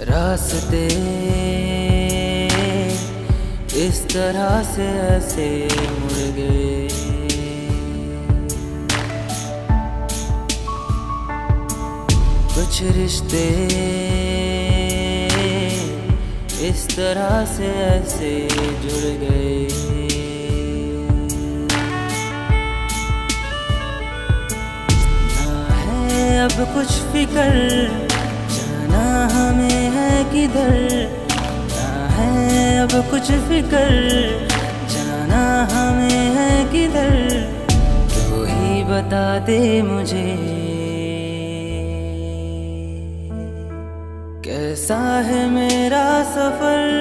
रास्ते इस तरह से ऐसे मुड़ गए कुछ रिश्ते इस तरह से ऐसे जुड़ गए। ना है अब कुछ फ़िक्र किधर ना है अब कुछ फिकर? जाना हमें है किधर? तू ही बता दे मुझे। कैसा है मेरा सफ़र?